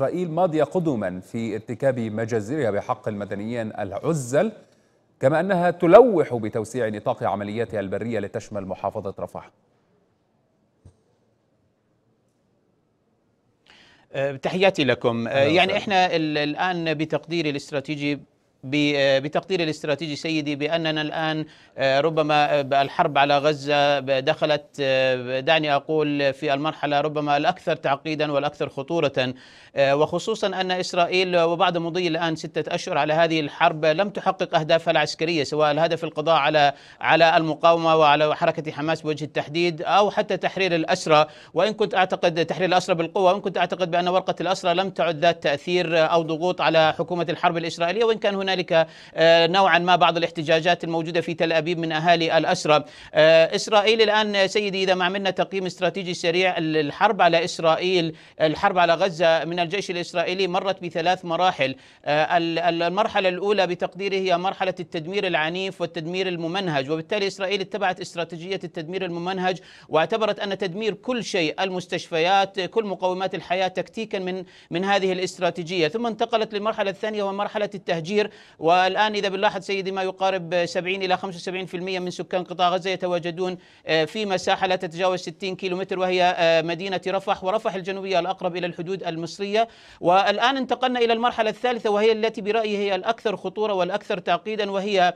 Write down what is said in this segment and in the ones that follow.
إسرائيل ماضية قدما في ارتكاب مجازرها بحق المدنيين العزل كما أنها تلوح بتوسيع نطاق عملياتها البرية لتشمل محافظة رفح. تحياتي لكم. يعني إحنا الآن بتقديري الاستراتيجي بتقدير الاستراتيجي سيدي بأننا الآن ربما الحرب على غزة دخلت دعني أقول في المرحلة ربما الأكثر تعقيدا والأكثر خطورة. وخصوصا أن إسرائيل وبعد مضي الآن ستة أشهر على هذه الحرب لم تحقق اهدافها العسكرية سواء الهدف القضاء على على المقاومة وعلى حركة حماس بوجه التحديد أو حتى تحرير الأسرى. وإن كنت أعتقد تحرير الأسرى بالقوة وإن كنت أعتقد بأن ورقة الأسرى لم تعد ذات تأثير أو ضغوط على حكومة الحرب الإسرائيلية وإن كان هنالك نوعا ما بعض الاحتجاجات الموجودة في تل أبيب من أهالي الاسرى إسرائيل الآن سيدي إذا ما عملنا تقييم استراتيجي سريع الحرب على إسرائيل الحرب على غزة من الجيش الإسرائيلي مرت بثلاث مراحل. المرحلة الأولى بتقديري هي مرحلة التدمير العنيف والتدمير الممنهج وبالتالي إسرائيل اتبعت استراتيجية التدمير الممنهج واعتبرت أن تدمير كل شيء المستشفيات كل مقومات الحياة تكتيكا من من هذه الاستراتيجية. ثم انتقلت للمرحلة الثانية ومرحله التهجير. والآن إذا بنلاحظ سيدي ما يقارب 70 إلى 75% من سكان قطاع غزة يتواجدون في مساحة لا تتجاوز 60 كيلومتر وهي مدينة رفح ورفح الجنوبية الأقرب إلى الحدود المصرية. والآن انتقلنا إلى المرحلة الثالثة وهي التي برأيي هي الأكثر خطورة والأكثر تعقيدا وهي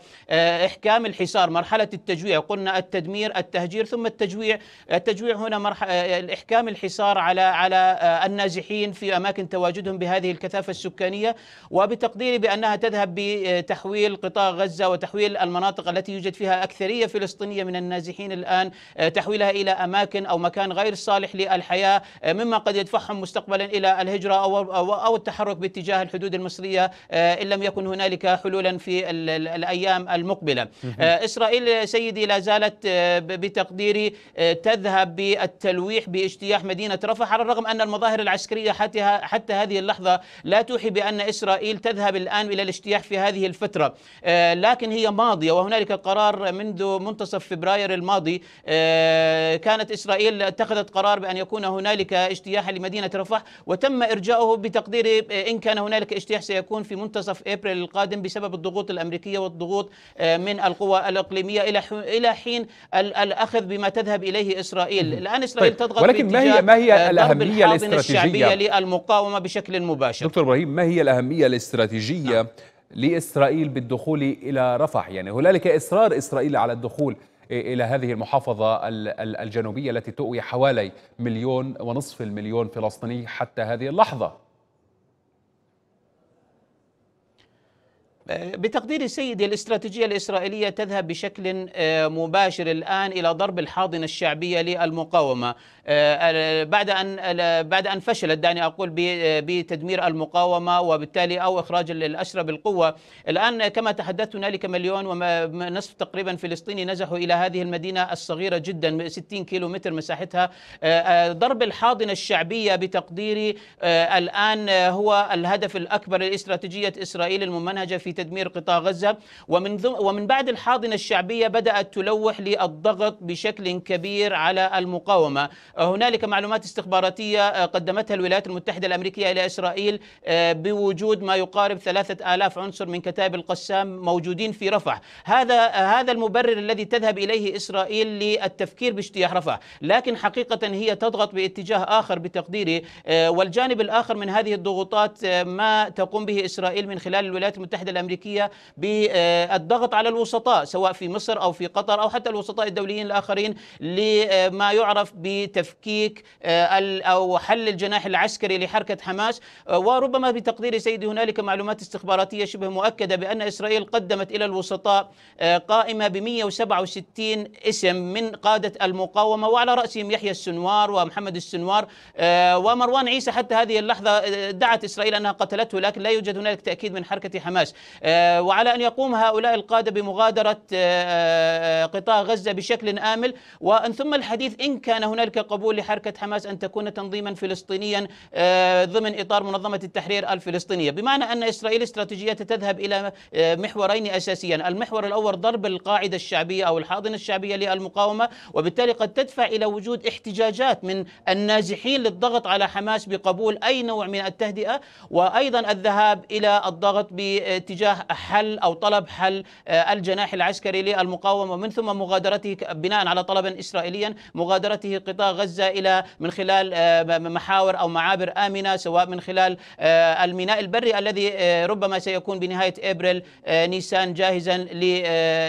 إحكام الحصار مرحلة التجويع. قلنا التدمير التهجير ثم التجويع. التجويع هنا مرحله إحكام الحصار على على النازحين في أماكن تواجدهم بهذه الكثافة السكانية وبتقديري بأنها تذهب بتحويل قطاع غزة وتحويل المناطق التي يوجد فيها أكثرية فلسطينية من النازحين الآن تحويلها إلى أماكن أو مكان غير صالح للحياة مما قد يدفعهم مستقبلا إلى الهجرة أو أو, أو التحرك باتجاه الحدود المصرية إن لم يكن هنالك حلولا في الأيام المقبلة. إسرائيل سيدي لا زالت بتقديري تذهب بالتلويح باجتياح مدينة رفح على الرغم أن المظاهر العسكرية حتى حتى هذه اللحظة لا توحي بأن إسرائيل تذهب الآن إلى الاجتياح في هذه الفترة. لكن هي ماضية وهنالك قرار منذ منتصف فبراير الماضي. كانت إسرائيل اتخذت قرار بأن يكون هنالك اجتياح لمدينة رفح وتم إرجاؤه بتقديري إن كان هنالك اجتياح سيكون في منتصف إبريل القادم بسبب الضغوط الأمريكية والضغوط من القوى الإقليمية إلى إلى حين الأخذ بما تذهب إليه إسرائيل. الآن إسرائيل طيب. تضغط ولكن ما هي ما هي الأهمية الاستراتيجية؟ للمقاومة بشكل مباشر. دكتور إبراهيم ما هي الأهمية الاستراتيجية نعم. لإسرائيل بالدخول إلى رفح. يعني هنالك إصرار إسرائيل على الدخول إلى هذه المحافظة الجنوبية التي تؤوي حوالي مليون ونصف المليون فلسطيني حتى هذه اللحظة. بتقدير سيدي الاستراتيجية الإسرائيلية تذهب بشكل مباشر الآن إلى ضرب الحاضنة الشعبية للمقاومة. بعد أن بعد أن فشلت دعني أقول بتدمير المقاومة وبالتالي أو إخراج الأسرى بالقوة الآن كما تحدثت هنالك مليون ونصف تقريبا فلسطيني نزحوا إلى هذه المدينة الصغيرة جدا 60 كيلو متر مساحتها ضرب الحاضنة الشعبية بتقديري الآن هو الهدف الأكبر لإستراتيجية إسرائيل الممنهجة في تدمير قطاع غزة. ومن ومن بعد الحاضنة الشعبية بدأت تلوح للضغط بشكل كبير على المقاومة. هنالك معلومات استخباراتية قدمتها الولايات المتحدة الأمريكية إلى إسرائيل بوجود ما يقارب ثلاثة آلاف عنصر من كتائب القسام موجودين في رفح. هذا هذا المبرر الذي تذهب إليه إسرائيل للتفكير باجتياح رفح. لكن حقيقة هي تضغط باتجاه آخر بتقديري. والجانب الآخر من هذه الضغوطات ما تقوم به إسرائيل من خلال الولايات المتحدة الأمريكية بالضغط على الوسطاء سواء في مصر أو في قطر أو حتى الوسطاء الدوليين الآخرين لما يعرف بتفكيك أو حل الجناح العسكري لحركة حماس. وربما بتقدير سيدي هنالك معلومات استخباراتية شبه مؤكدة بأن إسرائيل قدمت إلى الوسطاء قائمة ب 167 اسم من قادة المقاومة وعلى رأسهم يحيى السنوار ومحمد السنوار ومروان عيسى. حتى هذه اللحظة دعت إسرائيل أنها قتلته لكن لا يوجد هنالك تأكيد من حركة حماس. وعلى أن يقوم هؤلاء القادة بمغادرة قطاع غزة بشكل آمل. وأن ثم الحديث إن كان هنالك قبول لحركة حماس أن تكون تنظيما فلسطينيا ضمن إطار منظمة التحرير الفلسطينية. بمعنى أن إسرائيل استراتيجيتها تذهب إلى محورين أساسيا. المحور الأول ضرب القاعدة الشعبية أو الحاضنة الشعبية للمقاومة وبالتالي قد تدفع إلى وجود احتجاجات من النازحين للضغط على حماس بقبول أي نوع من التهدئة. وأيضا الذهاب إلى الضغط باتجاه حل أو طلب حل آه، الجناح العسكري للمقاومة. ومن ثم مغادرته بناء على طلب إسرائيليا مغادرته قطاع غزة إلى من خلال آه، محاور أو معابر آمنة سواء من خلال آه، الميناء البري الذي ربما سيكون بنهاية إبريل نيسان جاهزا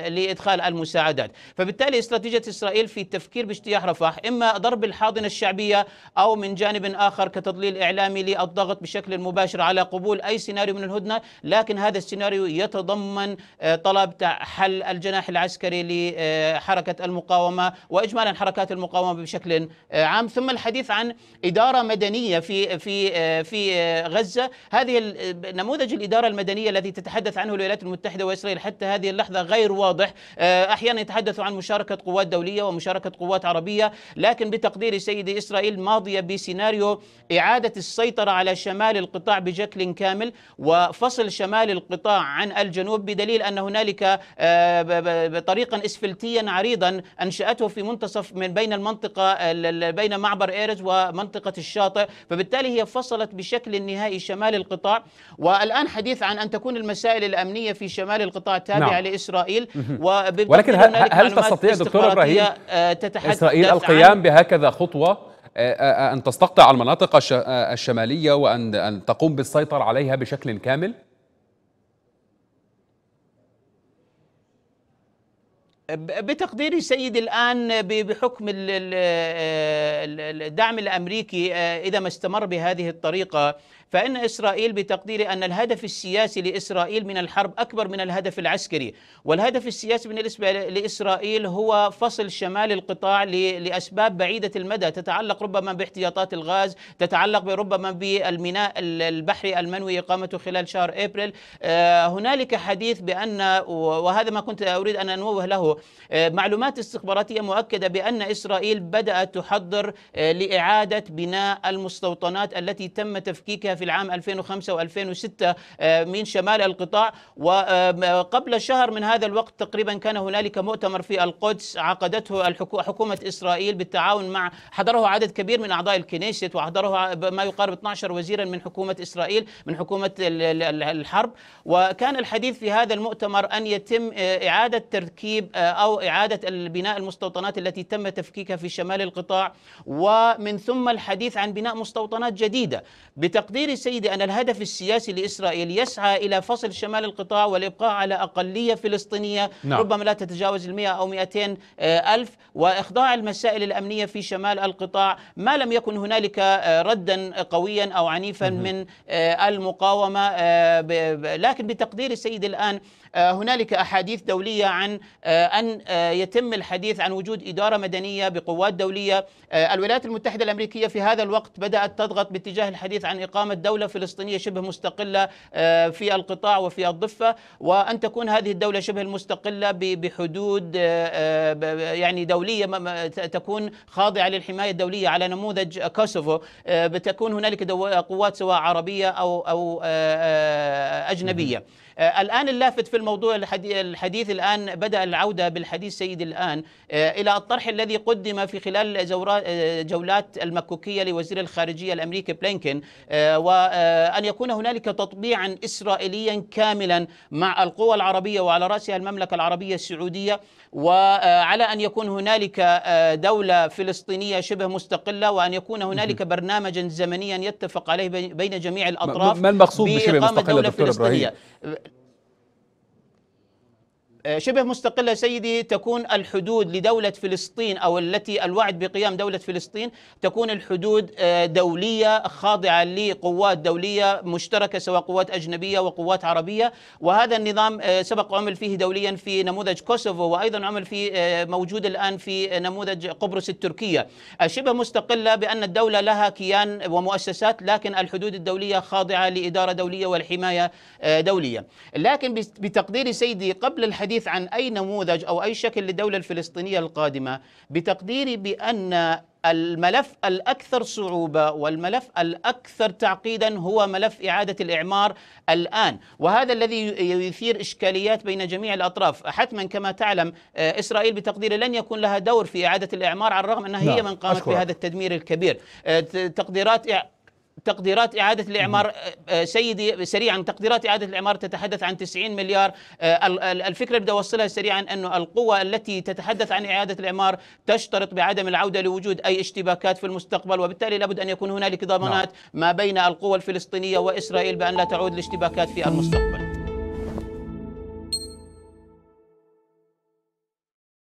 لإدخال المساعدات. فبالتالي استراتيجية إسرائيل في التفكير باجتياح رفح إما ضرب الحاضنة الشعبية أو من جانب آخر كتضليل إعلامي للضغط بشكل مباشر على قبول أي سيناريو من الهدنة لكن هذا السيناريو يتضمن آه، طلب حل الجناح العسكري لحركة المقاومة وإجمالا حركات المقاومة بشكل آه، عام. ثم الحديث عن إدارة مدنية في في آه، في غزة. هذه نموذج الإدارة المدنية الذي تتحدث عنه الولايات المتحدة وإسرائيل حتى هذه اللحظة غير واضح. أحيانا يتحدثوا عن مشاركة قوات دولية ومشاركة قوات عربية لكن بتقدير سيدي إسرائيل ماضية بسيناريو إعادة السيطرة على شمال القطاع بشكل كامل وفصل شمال القطاع عن الجنوب بدليل أن هنالك آه، طريقا إسفلتيا عريضا أنشأته في منتصف من بين المنطقة بين معبر إيرز ومنطقة الشاطئ فبالتالي هي فصلت بشكل نهائي شمال القطاع والآن حديث عن أن تكون المسائل الأمنية في شمال القطاع تابعة نعم. لإسرائيل ولكن هل, هل تستطيع دكتور إبراهيم آه، إسرائيل القيام بهكذا خطوة آه، أن تستقطع المناطق الشمالية وأن أن تقوم بالسيطرة عليها بشكل كامل؟ بتقديري سيدي الآن بحكم الدعم الأمريكي إذا ما استمر بهذه الطريقة فإن إسرائيل بتقدير أن الهدف السياسي لإسرائيل من الحرب أكبر من الهدف العسكري والهدف السياسي بالنسبة لإسرائيل هو فصل شمال القطاع لأسباب بعيدة المدى تتعلق ربما باحتياطات الغاز تتعلق ربما بالميناء البحري المنوي إقامته خلال شهر إبريل. آه، هنالك حديث بأن وهذا ما كنت أريد أن أنوه له. آه، معلومات استخباراتية مؤكدة بأن إسرائيل بدأت تحضر آه، لإعادة بناء المستوطنات التي تم تفكيكها في العام 2005 و2006 آه، من شمال القطاع. وقبل شهر من هذا الوقت تقريبا كان هنالك مؤتمر في القدس عقدته حكومة إسرائيل بالتعاون مع حضره عدد كبير من أعضاء الكنيست وحضره ما يقارب 12 وزيرا من حكومة إسرائيل من حكومة الحرب. وكان الحديث في هذا المؤتمر أن يتم آه، إعادة تركيب آه، أو إعادة البناء المستوطنات التي تم تفكيكها في شمال القطاع. ومن ثم الحديث عن بناء مستوطنات جديدة. بتقدير سيدي أن الهدف السياسي لإسرائيل يسعى إلى فصل شمال القطاع والإبقاء على أقلية فلسطينية نعم. ربما لا تتجاوز المئة أو 200 آه، ألف وإخضاع المسائل الأمنية في شمال القطاع ما لم يكن هنالك آه، ردا قويا أو عنيفا من آه، المقاومة لكن بتقدير سيدي الآن هنالك أحاديث دولية عن أن يتم الحديث عن وجود إدارة مدنية بقوات دولية. الولايات المتحدة الأمريكية في هذا الوقت بدأت تضغط باتجاه الحديث عن إقامة دولة فلسطينية شبه مستقلة آه، في القطاع وفي الضفة. وأن تكون هذه الدولة شبه المستقلة بحدود آه، آه، يعني دولية تكون خاضعة للحماية الدولية على نموذج كوسوفو. بتكون هنالك قوات سواء عربية أو أو أجنبية. آه، الآن اللافت في الموضوع الحديث الآن بدأ العودة بالحديث سيد الآن آه، إلى الطرح الذي قدم في خلال آه، جولات المكوكية لوزير الخارجية الأمريكي بلينكن وأن يكون هنالك تطبيعا إسرائيليا كاملا مع القوى العربية وعلى رأسها المملكة العربية السعودية وعلى أن يكون هنالك دولة فلسطينية شبه مستقلة وأن يكون هنالك برنامجا زمنيا يتفق عليه بين جميع الأطراف ما المقصود بشبه مستقلة دكتور إبراهيم؟ آه، شبه مستقلة سيدي تكون الحدود لدولة فلسطين أو التي الوعد بقيام دولة فلسطين تكون الحدود آه، دولية خاضعة لقوات دولية مشتركة سواء قوات أجنبية وقوات عربية. وهذا النظام آه، سبق عمل فيه دوليا في نموذج كوسوفو وأيضا عمل فيه موجود الآن في نموذج قبرص التركية. شبه مستقلة بأن الدولة لها كيان ومؤسسات لكن الحدود الدولية خاضعة لإدارة دولية والحماية دولية. لكن بتقدير سيدي قبل الحديث الحديث عن أي نموذج أو أي شكل للدولة الفلسطينية القادمة بتقديري بأن الملف الأكثر صعوبة والملف الأكثر تعقيدا هو ملف إعادة الإعمار الآن. وهذا الذي يثير إشكاليات بين جميع الأطراف. حتما كما تعلم آه، إسرائيل بتقديري لن يكون لها دور في إعادة الإعمار على الرغم أنها هي نعم، من قامت بهذا التدمير الكبير. آه، تقديرات تقديرات إعادة الإعمار آه، آه، سيدي سريعا تقديرات إعادة الإعمار تتحدث عن 90 مليار آه، الفكرة بدي أوصلها سريعا أنه القوة التي تتحدث عن إعادة الإعمار تشترط بعدم العودة لوجود أي اشتباكات في المستقبل وبالتالي لابد أن يكون هنالك ضمانات نعم. ما بين القوى الفلسطينية وإسرائيل بأن لا تعود الاشتباكات في المستقبل